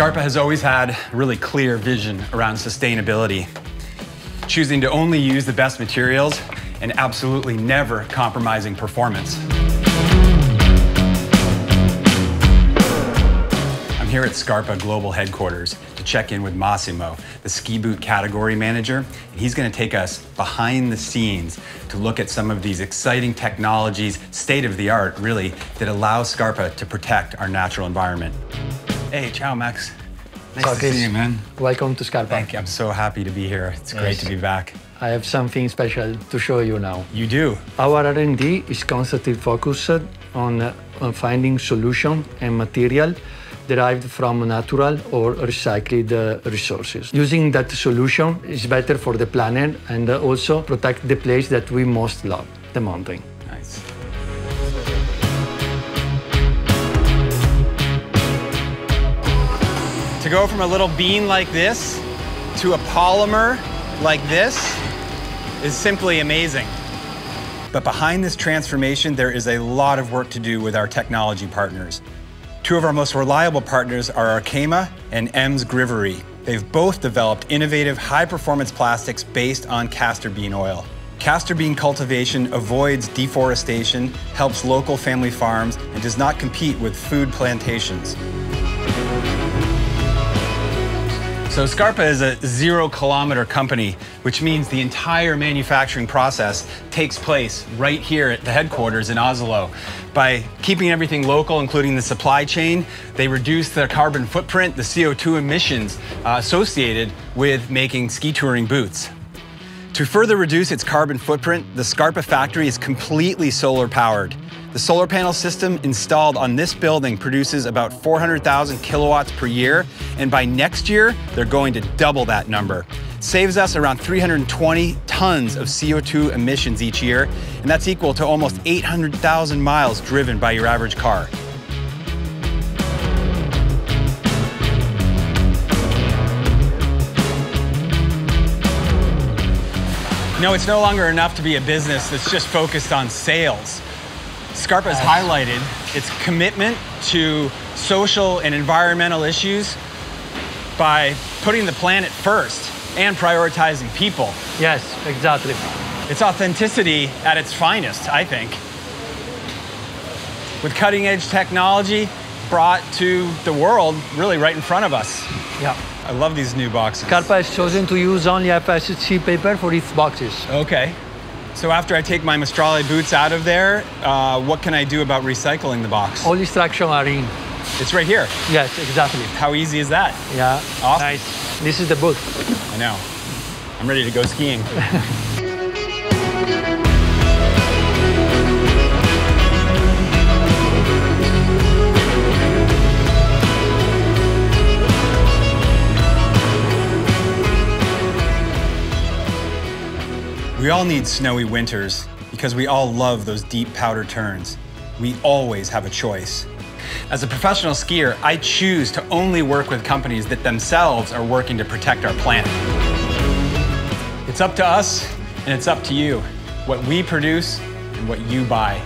Scarpa has always had really clear vision around sustainability, choosing to only use the best materials and absolutely never compromising performance. I'm here at Scarpa Global Headquarters to check in with Massimo, the ski boot category manager. And he's going to take us behind the scenes to look at some of these exciting technologies, state of the art, really, that allow Scarpa to protect our natural environment. Hey, ciao, Max. Nice Ciao, to see you, man. Welcome to Scarpa. Thank you. I'm so happy to be here. It's great to be back. I have something special to show you now. You do. Our R&D is constantly focused on, uh, on finding solution and material derived from natural or recycled uh, resources. Using that solution is better for the planet and uh, also protect the place that we most love, the mountain. Go from a little bean like this to a polymer like this is simply amazing. But behind this transformation, there is a lot of work to do with our technology partners. Two of our most reliable partners are Arkema and EMS-Grivory. They've both developed innovative high performance plastics based on castor bean oil. Castor bean cultivation avoids deforestation, helps local family farms, and does not compete with food plantations. So Scarpa is a zero kilometer company, which means the entire manufacturing process takes place right here at the headquarters in Asolo. By keeping everything local, including the supply chain, they reduce the carbon footprint, the CO2 emissions uh, associated with making ski touring boots. To further reduce its carbon footprint, the Scarpa factory is completely solar powered. The solar panel system installed on this building produces about 400,000 kilowatts per year, and by next year, they're going to double that number. Saves us around 320 tons of CO2 emissions each year, and that's equal to almost 800,000 miles driven by your average car. No, it's no longer enough to be a business that's just focused on sales. Scarpa has highlighted its commitment to social and environmental issues by putting the planet first and prioritizing people. Yes, exactly. It's authenticity at its finest, I think. With cutting edge technology brought to the world really right in front of us. Yeah. I love these new boxes. Scarpa has chosen to use only FSC paper for its boxes. Okay. So after I take my Maestrale boots out of there, uh, what can I do about recycling the box? All instructions are in. It's right here. Yes, exactly. How easy is that? Yeah. Awesome. Nice. This is the boot. I know. I'm ready to go skiing. We all need snowy winters because we all love those deep powder turns. We always have a choice. As a professional skier, I choose to only work with companies that themselves are working to protect our planet. It's up to us and it's up to you what we produce and what you buy.